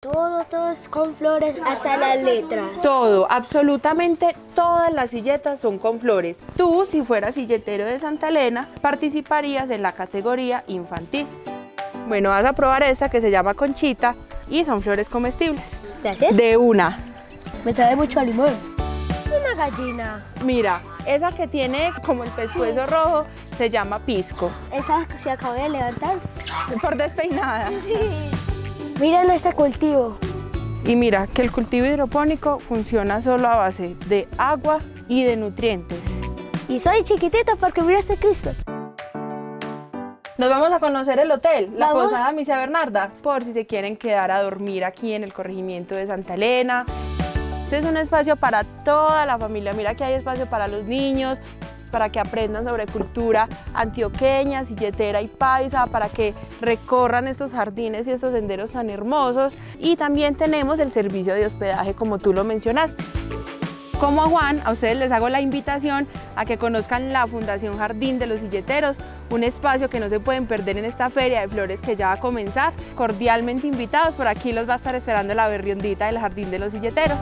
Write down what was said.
Todo, todo es con flores, hasta las letras. Todo, absolutamente todas las silletas son con flores. Tú, si fueras silletero de Santa Elena, participarías en la categoría infantil. Bueno, vas a probar esta que se llama Conchita y son flores comestibles. Gracias. De una. Me sabe mucho a limón. Una gallina. Mira, esa que tiene como el pescuezo rojo se llama pisco. Esa que se acabó de levantar. Por despeinada. Sí. Miren ese cultivo. Y mira que el cultivo hidropónico funciona solo a base de agua y de nutrientes. Y soy chiquitita porque mira este Cristo. Nos vamos a conocer el hotel, la Vamos. Posada Misia Bernarda, por si se quieren quedar a dormir aquí en el corregimiento de Santa Elena. Este es un espacio para toda la familia. Mira que hay espacio para los niños, para que aprendan sobre cultura antioqueña, silletera y paisa, para que recorran estos jardines y estos senderos tan hermosos. Y también tenemos el servicio de hospedaje, como tú lo mencionaste. Como a Juan, a ustedes les hago la invitación a que conozcan la Fundación Jardín de los Silleteros, un espacio que no se pueden perder en esta feria de flores que ya va a comenzar. Cordialmente invitados, por aquí los va a estar esperando la berriondita del Jardín de los Silleteros.